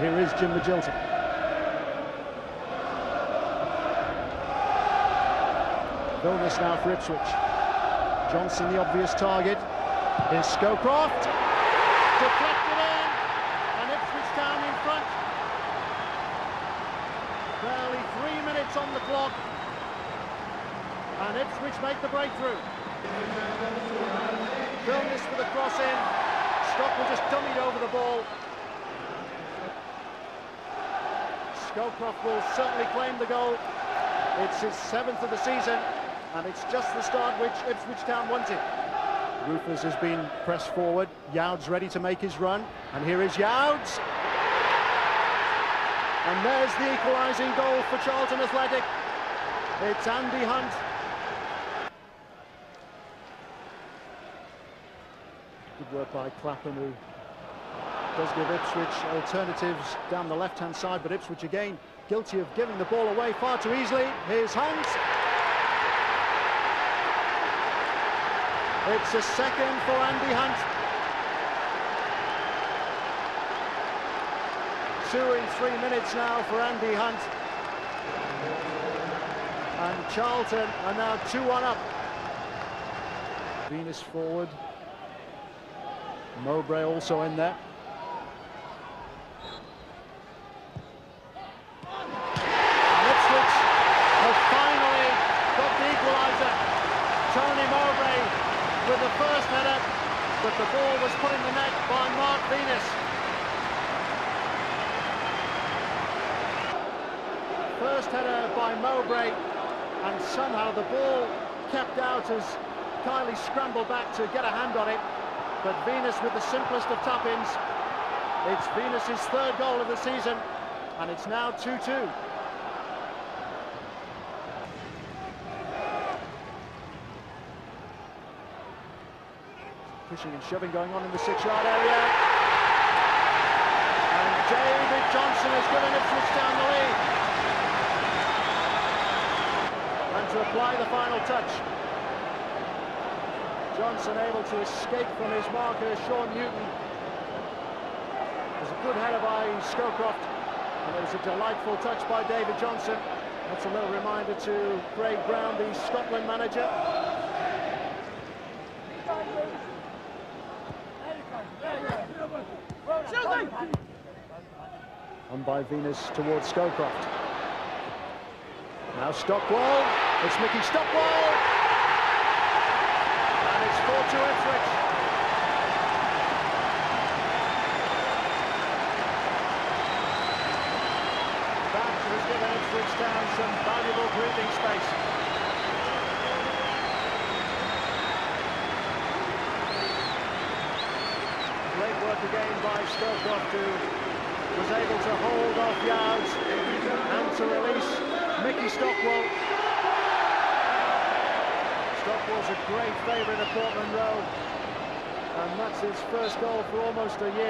Here is Jim Magilton. Venus now for Ipswich. Johnson the obvious target. Here's Scowcroft. Deflected in. And Ipswich down in front. Barely three minutes on the clock. And Ipswich make the breakthrough. Venus for the cross in. Stockwell just dummied over the ball. Scowcroft will certainly claim the goal. It's his seventh of the season, and it's just the start which Ipswich Town wanted. Rufus has been pressed forward. Youds ready to make his run, and here is Youds. And there's the equalising goal for Charlton Athletic. It's Andy Hunt. Good work by Clapham, who does give Ipswich alternatives down the left-hand side, but Ipswich again guilty of giving the ball away far too easily. Here's Hunt. It's a second for Andy Hunt. Two in three minutes now for Andy Hunt. And Charlton are now 2-1 up. Venus forward. Mowbray also in there. And Ipswich have finally got the equaliser. Tony Mowbray with the first header, but the ball was put in the net by Mark Venus. First header by Mowbray, and somehow the ball kept out as Kiely scrambled back to get a hand on it. But Venus with the simplest of tap-ins. It's Venus's third goal of the season, and it's now 2-2. Pushing and shoving going on in the six-yard area. And David Johnson has given Ipswich down the lead. And to apply the final touch. Johnson able to escape from his marker, Shaun Newton. There's a good header by Scowcroft, and it was a delightful touch by David Johnson. That's a little reminder to Craig Brown, the Scotland manager. On by Venus towards Scowcroft. Now Stockwell, it's Mickey Stockwell! And it's 4-2 Ipswich. That has given Ipswich Town some valuable breathing space. Great work again by Scowcroft who was able to hold off Youds and to release Mickey Stockwell. Stockwell's a great favourite at Portman Road and that's his first goal for almost a year.